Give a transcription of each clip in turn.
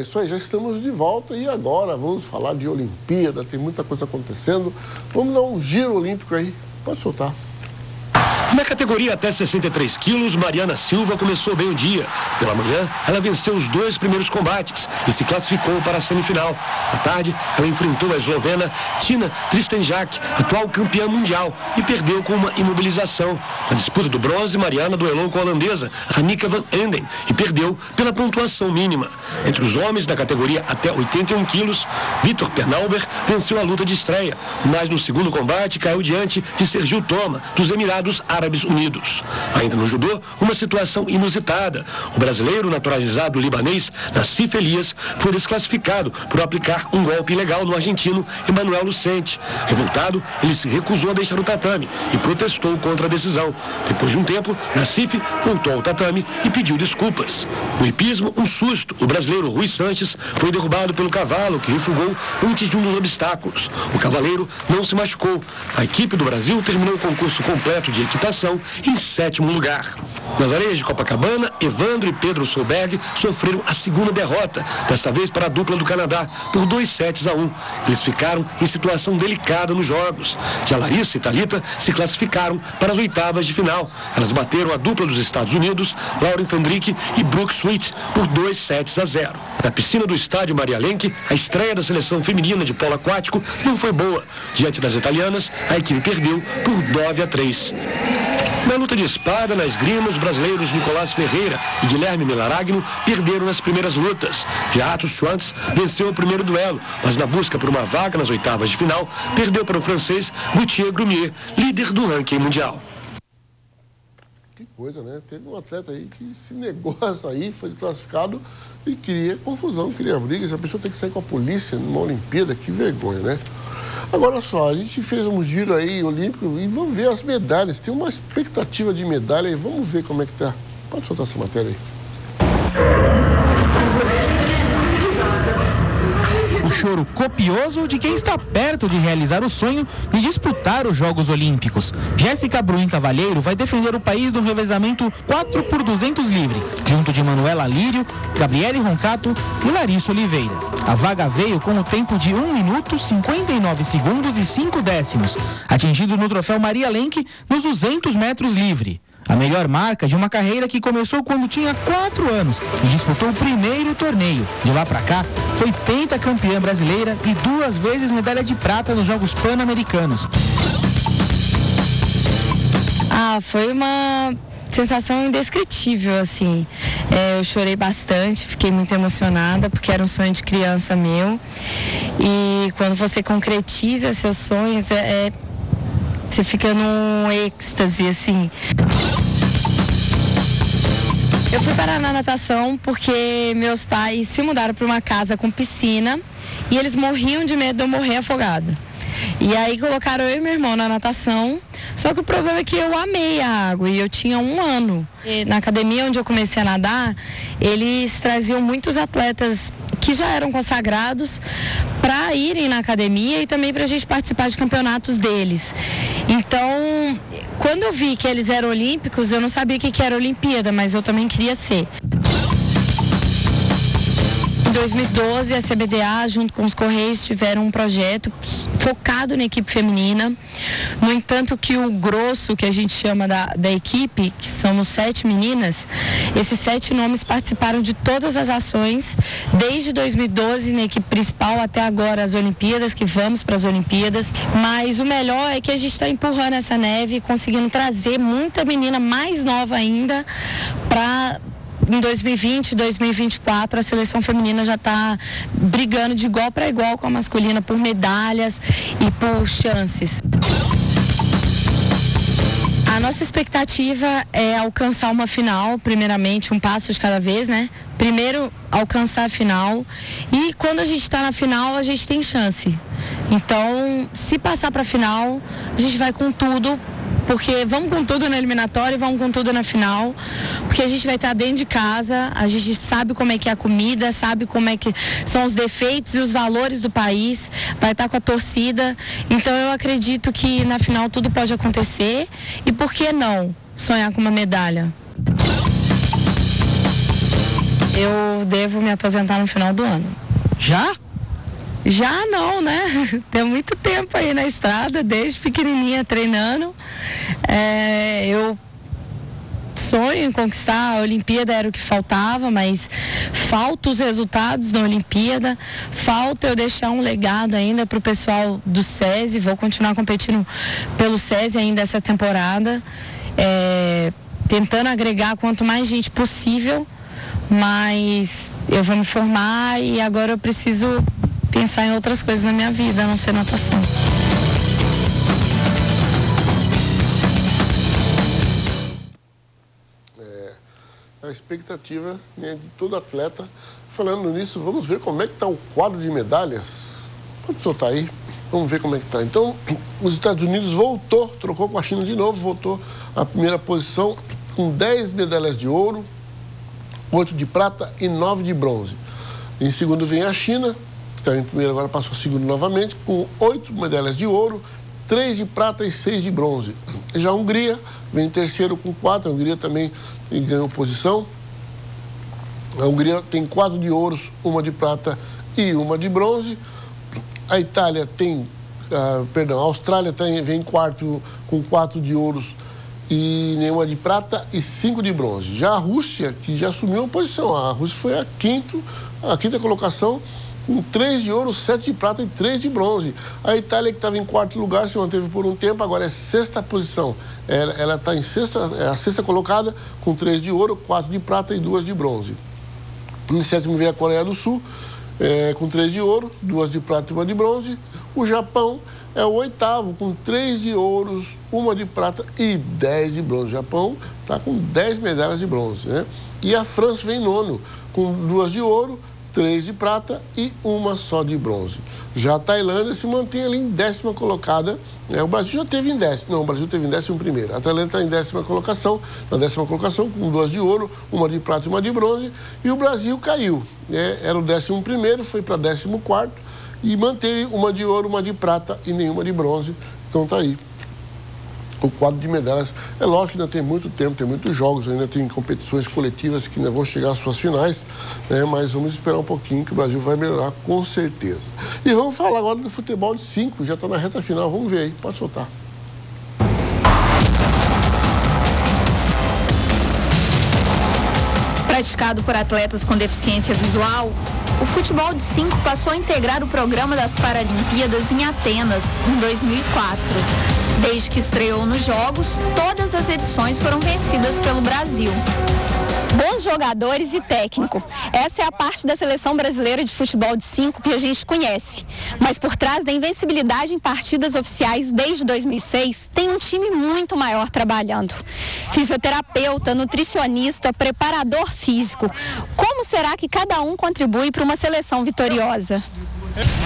É isso aí, já estamos de volta e agora vamos falar de Olimpíada, tem muita coisa acontecendo. Vamos dar um giro olímpico aí. Pode soltar. Na categoria até 63 quilos, Mariana Silva começou bem o dia. Pela manhã, ela venceu os dois primeiros combates e se classificou para a semifinal. À tarde, ela enfrentou a eslovena Tina Tristenjak, atual campeã mundial, e perdeu com uma imobilização. Na disputa do bronze, Mariana duelou com a holandesa Annika van Enden e perdeu pela pontuação mínima. Entre os homens da categoria até 81 quilos, Vitor Pernalber venceu a luta de estreia, mas no segundo combate caiu diante de Sergio Toma, dos Emirados Árabes Unidos. Ainda no judô, uma situação inusitada. O brasileiro naturalizado libanês, Nassif Elias, foi desclassificado por aplicar um golpe ilegal no argentino Emanuel Lucente. Revoltado, ele se recusou a deixar o tatame e protestou contra a decisão. Depois de um tempo, Nassif voltou ao tatame e pediu desculpas. No hipismo, um susto. O brasileiro Rui Sanches foi derrubado pelo cavalo que refugou antes de um dos obstáculos. O cavaleiro não se machucou. A equipe do Brasil terminou o concurso completo de equitação em sétimo lugar. Nas areias de Copacabana, Evandro e Pedro Solberg sofreram a segunda derrota, desta vez para a dupla do Canadá, por dois sets a um. Eles ficaram em situação delicada nos jogos. Já Larissa e Talita se classificaram para as oitavas de final. Elas bateram a dupla dos Estados Unidos, Lauren Fendrick e Brooke Sweet, por dois sets a zero. Na piscina do estádio Maria Lenk, a estreia da seleção feminina de polo aquático não foi boa. Diante das italianas, a equipe perdeu por 9 a 3. Na luta de espada, na esgrima, os brasileiros Nicolás Ferreira e Guilherme Milaragno perderam nas primeiras lutas. Já Schwantz venceu o primeiro duelo, mas na busca por uma vaga nas oitavas de final, perdeu para o francês Gauthier Grumier, líder do ranking mundial. Que coisa, né? Teve um atleta aí que se negou a sair, foi classificado e queria confusão, queria briga. A pessoa tem que sair com a polícia numa Olimpíada, que vergonha, né? Agora só, a gente fez um giro aí olímpico e vamos ver as medalhas. Tem uma expectativa de medalha e vamos ver como é que tá. Pode soltar essa matéria aí. Choro copioso de quem está perto de realizar o sonho de disputar os Jogos Olímpicos. Jéssica Bruin Cavalheiro vai defender o país no revezamento 4 por 200 livre, junto de Manuela Lírio, Gabriele Roncato e Larissa Oliveira. A vaga veio com o tempo de 1 minuto, 59 segundos e 5 décimos, atingido no troféu Maria Lenk nos 200 metros livre. A melhor marca de uma carreira que começou quando tinha 4 anos e disputou o primeiro torneio. De lá para cá, foi pentacampeã brasileira e duas vezes medalha de prata nos Jogos Pan-Americanos. Ah, foi uma sensação indescritível, assim. É, eu chorei bastante, fiquei muito emocionada, porque era um sonho de criança meu. E quando você concretiza seus sonhos, é, é você fica num êxtase, assim. Eu fui parar na natação porque meus pais se mudaram para uma casa com piscina e eles morriam de medo de eu morrer afogada. E aí colocaram eu e meu irmão na natação. Só que o problema é que eu amei a água e eu tinha um ano. E na academia onde eu comecei a nadar, eles traziam muitos atletas que já eram consagrados para irem na academia e também para a gente participar de campeonatos deles. Então, quando eu vi que eles eram olímpicos, eu não sabia o que era Olimpíada, mas eu também queria ser. Em 2012, a CBDA, junto com os Correios, tiveram um projeto focado na equipe feminina. No entanto, que o grosso que a gente chama da, da equipe, que somos sete meninas, esses sete nomes participaram de todas as ações, desde 2012 na equipe principal até agora as Olimpíadas, que vamos para as Olimpíadas. Mas o melhor é que a gente está empurrando essa neve conseguindo trazer muita menina mais nova ainda para em 2020, 2024, a seleção feminina já está brigando de igual para igual com a masculina por medalhas e por chances. A nossa expectativa é alcançar uma final, primeiramente, um passo de cada vez, né? Primeiro, alcançar a final. E quando a gente está na final, a gente tem chance. Então, se passar para a final, a gente vai com tudo porque vamos com tudo na eliminatória e vamos com tudo na final, porque a gente vai estar dentro de casa, a gente sabe como é que é a comida, sabe como é que são os defeitos e os valores do país, vai estar com a torcida. Então eu acredito que na final tudo pode acontecer e por que não sonhar com uma medalha? Eu devo me aposentar no final do ano. Já? Já não, né? Tem muito tempo aí na estrada, desde pequenininha treinando. É, eu sonho em conquistar a Olimpíada era o que faltava, mas falta os resultados da Olimpíada, falta eu deixar um legado ainda para o pessoal do SESI, vou continuar competindo pelo SESI ainda essa temporada, é, tentando agregar quanto mais gente possível, mas eu vou me formar e agora eu preciso pensar em outras coisas na minha vida, a não ser natação. É, a expectativa né, de todo atleta. Falando nisso, vamos ver como é que está o quadro de medalhas. Pode soltar aí. Vamos ver como é que está. Então, os Estados Unidos voltou, trocou com a China de novo, voltou à primeira posição com 10 medalhas de ouro, 8 de prata e 9 de bronze. Em segundo vem a China, que está em primeiro agora passou segundo novamente, com 8 medalhas de ouro, 3 de prata e 6 de bronze. Já a Hungria vem em terceiro com 4, a Hungria também ganhou posição. A Hungria tem 4 de ouros, uma de prata e uma de bronze. A Itália tem, ah, perdão, a Austrália tem, vem em quarto com 4 de ouros e nenhuma de prata e cinco de bronze. Já a Rússia, que já assumiu uma posição, a Rússia foi a, quinto, a quinta colocação com três de ouro, sete de prata e três de bronze. A Itália, que estava em quarto lugar, se manteve por um tempo, agora é sexta posição. Ela está em sexta, é a sexta colocada, com três de ouro, quatro de prata e duas de bronze. Em sétimo vem a Coreia do Sul, é, com três de ouro, duas de prata e uma de bronze. O Japão é o oitavo, com três de ouros, uma de prata e dez de bronze. O Japão está com dez medalhas de bronze. Né? E a França vem nono, com duas de ouro, três de prata e uma só de bronze. Já a Tailândia se mantém ali em décima colocada. Né? O Brasil já teve em décimo, não, o Brasil teve em décimo primeiro. A Tailândia está em décima colocação, na décima colocação, com duas de ouro, uma de prata e uma de bronze. E o Brasil caiu. Né? Era o décimo primeiro, foi para décimo quarto e manteve uma de ouro, uma de prata e nenhuma de bronze. Então tá aí. O quadro de medalhas, é lógico que ainda tem muito tempo, tem muitos jogos, ainda tem competições coletivas que ainda vão chegar às suas finais, né? mas vamos esperar um pouquinho que o Brasil vai melhorar com certeza. E vamos falar agora do futebol de cinco, já está na reta final, vamos ver aí, pode soltar. Praticado por atletas com deficiência visual, o futebol de 5 passou a integrar o programa das Paralimpíadas em Atenas, em 2004. Desde que estreou nos Jogos, todas as edições foram vencidas pelo Brasil bons jogadores e técnico. Essa é a parte da seleção brasileira de futebol de 5 que a gente conhece. Mas por trás da invencibilidade em partidas oficiais desde 2006, tem um time muito maior trabalhando. Fisioterapeuta, nutricionista, preparador físico. Como será que cada um contribui para uma seleção vitoriosa?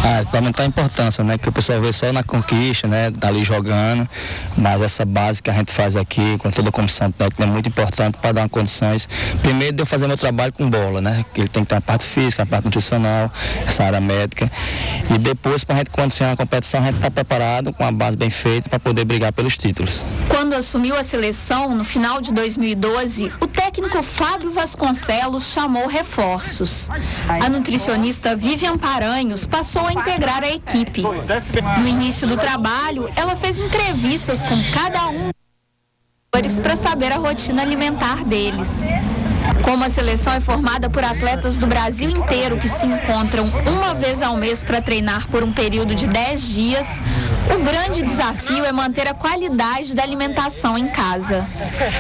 Ah, para aumentar a importância, né? Que o pessoal vê só na conquista, né? Dali jogando, mas essa base que a gente faz aqui, com toda a comissão técnica, é muito importante para dar condições. Primeiro de eu fazer meu trabalho com bola, né? Que ele tem que ter a parte física, a parte nutricional, essa área médica. E depois, para a gente condicionar a competição, a gente está preparado com a base bem feita para poder brigar pelos títulos. Quando assumiu a seleção, no final de 2012, o técnico Fábio Vasconcelos chamou reforços. A nutricionista Vivian Paranhos passou a integrar a equipe. No início do trabalho, ela fez entrevistas com cada um para saber a rotina alimentar deles. Como a seleção é formada por atletas do Brasil inteiro que se encontram uma vez ao mês para treinar por um período de 10 dias, o grande desafio é manter a qualidade da alimentação em casa.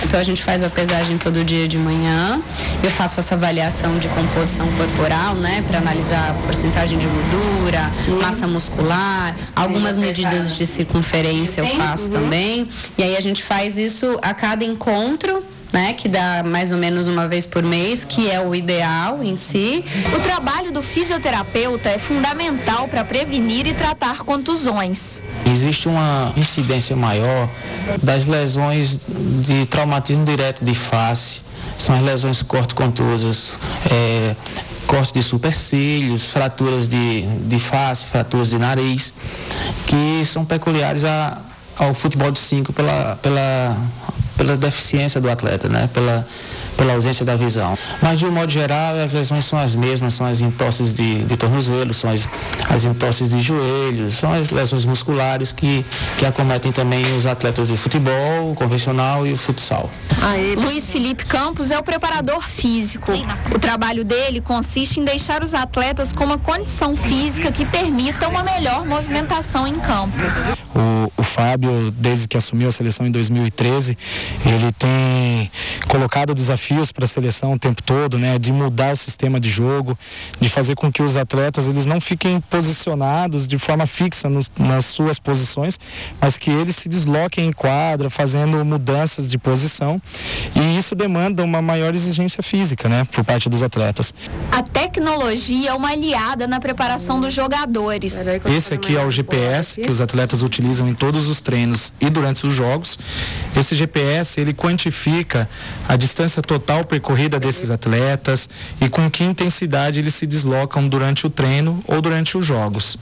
Então a gente faz a pesagem todo dia de manhã, eu faço essa avaliação de composição corporal, né, para analisar a porcentagem de gordura, massa muscular, algumas medidas de circunferência eu faço também. E aí a gente faz isso a cada encontro né, que dá mais ou menos uma vez por mês, que é o ideal em si. O trabalho do fisioterapeuta é fundamental para prevenir e tratar contusões. Existe uma incidência maior das lesões de traumatismo direto de face, são as lesões cortocontusas, é, corte de supercílios, fraturas de, de face, fraturas de nariz, que são peculiares a, ao futebol de cinco pela, pela pela deficiência do atleta, né? Pela, pela ausência da visão. Mas de um modo geral, as lesões são as mesmas, são as entosses de, de tornozelo, são as, as entosses de joelhos, são as lesões musculares que, que acometem também os atletas de futebol, o convencional e o futsal. Luiz Felipe Campos é o preparador físico. O trabalho dele consiste em deixar os atletas com uma condição física que permita uma melhor movimentação em campo. O, o Fábio, desde que assumiu a seleção em 2013, ele tem colocado desafios para a seleção o tempo todo, né, de mudar o sistema de jogo, de fazer com que os atletas eles não fiquem posicionados de forma fixa nos, nas suas posições, mas que eles se desloquem em quadra, fazendo mudanças de posição, e isso demanda uma maior exigência física, né, por parte dos atletas. A tecnologia é uma aliada na preparação dos jogadores. Esse aqui é o GPS que os atletas utilizam em todos os treinos e durante os jogos. Esse GPS ele quantifica a distância total percorrida desses atletas e com que intensidade eles se deslocam durante o treino ou durante os jogos.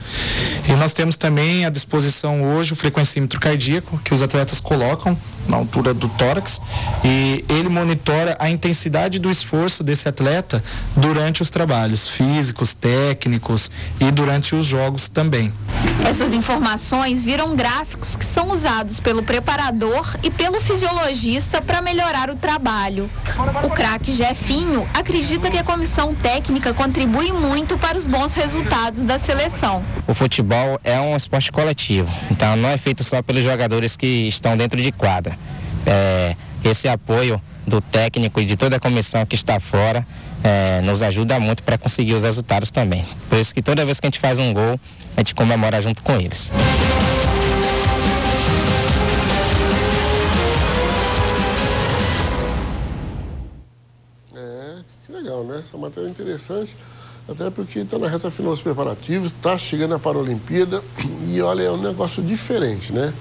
E nós temos também à disposição hoje o frequencímetro cardíaco que os atletas colocam na altura do tórax e ele monitora a intensidade do esforço desse atleta durante os trabalhos físicos, técnicos e durante os jogos também. Essas informações viram gráficos que são usados pelo preparador e pelo fisiologista para melhorar o trabalho. O craque Jefinho acredita que a comissão técnica contribui muito para os bons resultados da seleção. O futebol é um esporte coletivo, então não é feito só pelos jogadores que estão dentro de quadra. É, esse apoio do técnico e de toda a comissão que está fora é, nos ajuda muito para conseguir os resultados também. Por isso que toda vez que a gente faz um gol, a gente comemora junto com eles. É, que legal, né? Essa matéria é interessante, até porque está na reta final dos preparativos, está chegando a Paralimpíada e olha, é um negócio diferente, né?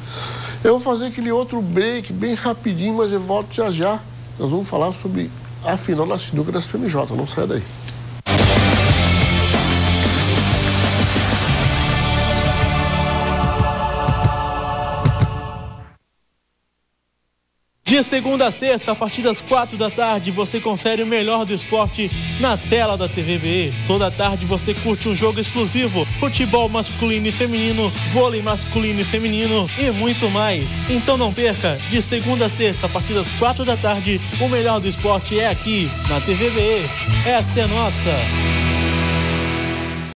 Eu vou fazer aquele outro break bem rapidinho, mas eu volto já já. Nós vamos falar sobre a final da sinuca das FMJ, não sai daí. De segunda a sexta, a partir das quatro da tarde, você confere o melhor do esporte na tela da TVBE. Toda tarde você curte um jogo exclusivo, futebol masculino e feminino, vôlei masculino e feminino e muito mais. Então não perca, de segunda a sexta, a partir das quatro da tarde, o melhor do esporte é aqui na TVBE. Essa é nossa.